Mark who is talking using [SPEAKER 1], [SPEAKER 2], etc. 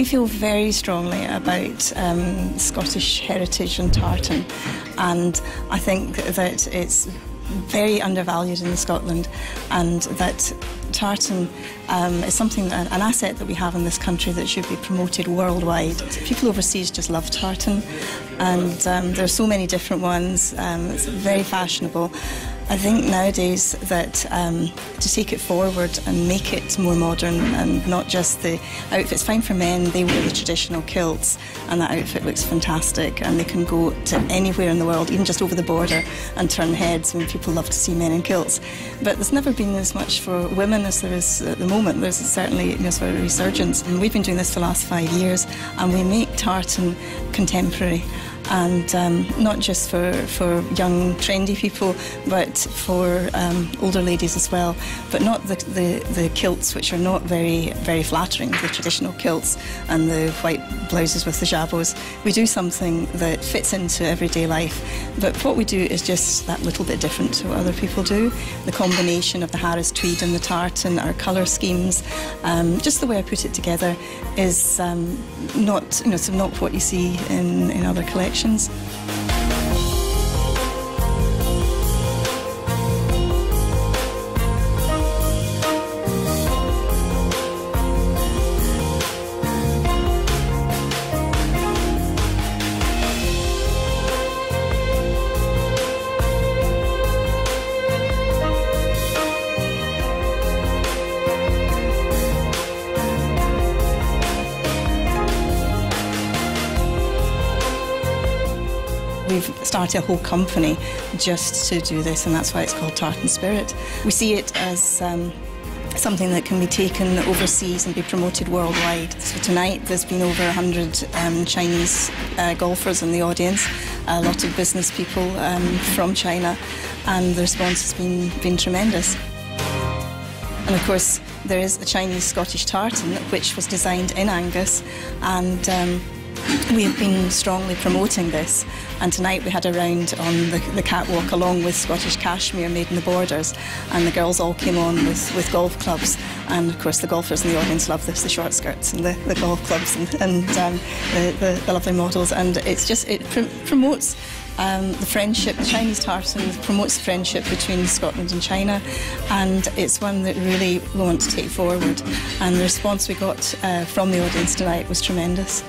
[SPEAKER 1] We feel very strongly about um, Scottish heritage and tartan, and I think that it's very undervalued in Scotland, and that tartan um, is something, an asset that we have in this country that should be promoted worldwide. People overseas just love tartan, and um, there are so many different ones. Um, it's very fashionable. I think nowadays that um, to take it forward and make it more modern and not just the outfits. Fine for men, they wear the traditional kilts, and that outfit looks fantastic, and they can go to anywhere in the world, even just over the border, and turn heads when people love to see men in kilts. But there's never been as much for women as there is at the moment. There's certainly you know, sort of a resurgence. And we've been doing this for the last five years, and we make tartan contemporary and um, not just for, for young, trendy people, but for um, older ladies as well. But not the, the, the, kilts, which are not very, very flattering, the traditional kilts and the white blouses with the jabots. We do something that fits into everyday life, but what we do is just that little bit different to what other people do. The combination of the Harris tweed and the tartan, our colour schemes, um, just the way I put it together is um, not, you know, so not what you see in, in other collections. We've started a whole company just to do this, and that's why it's called Tartan Spirit. We see it as um, something that can be taken overseas and be promoted worldwide. So tonight there's been over 100 um, Chinese uh, golfers in the audience, a lot of business people um, from China, and the response has been, been tremendous. And of course, there is a Chinese Scottish tartan which was designed in Angus and um, we have been strongly promoting this, and tonight we had a round on the, the, catwalk along with Scottish Cashmere made in the borders, and the girls all came on with, with golf clubs, and of course the golfers in the audience love this, the short skirts and the, the golf clubs and, and um, the, the, the, lovely models, and it's just it pr promotes um, the friendship, the Chinese tartan promotes friendship between Scotland and China, and it's one that really we want to take forward. And the response we got uh, from the audience tonight was tremendous.